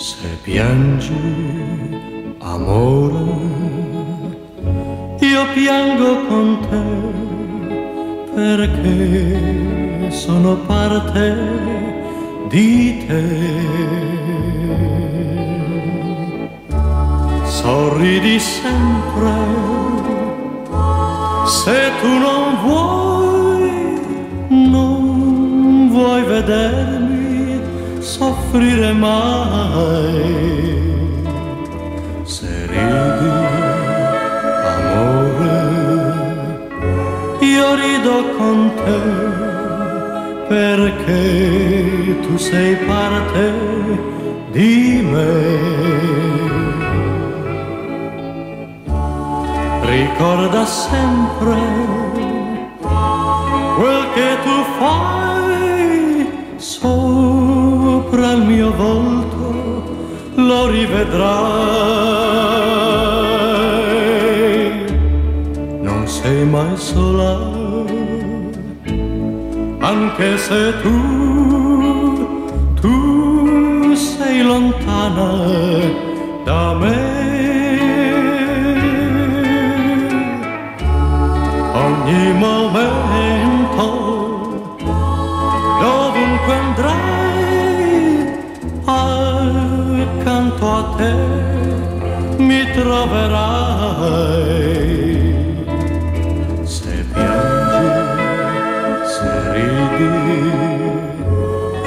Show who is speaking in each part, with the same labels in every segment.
Speaker 1: Se piangi, amore, io piango con te perché sono parte di te. Sorridi sempre se tu non vuoi, non vuoi vedermi soffrire mai. Se ridi, amore, io rido con te perché tu sei parte di me. ricorda sempre quel che tu fai sopra il mio volto, lo rivedrai. Non sei mai sola, anche se tu, tu sei lontana da me. ogni momento, te mi troverai. Se piangi, se ridi,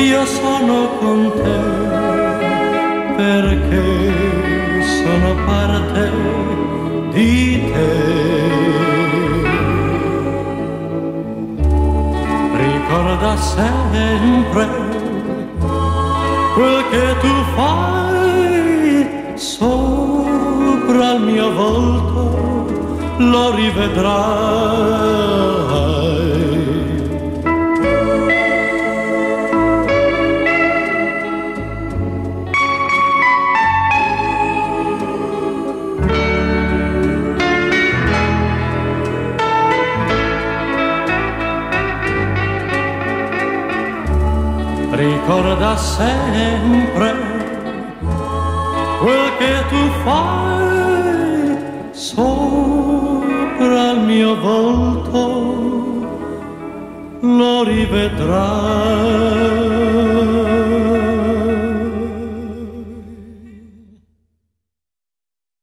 Speaker 1: io sono con te perché sono parte di te. ricorda sempre quel che tu fai sopra il mio volto, lo rivedrai. ricorda sempre quel che tu fai sopra il mio volto, lo rivedrai.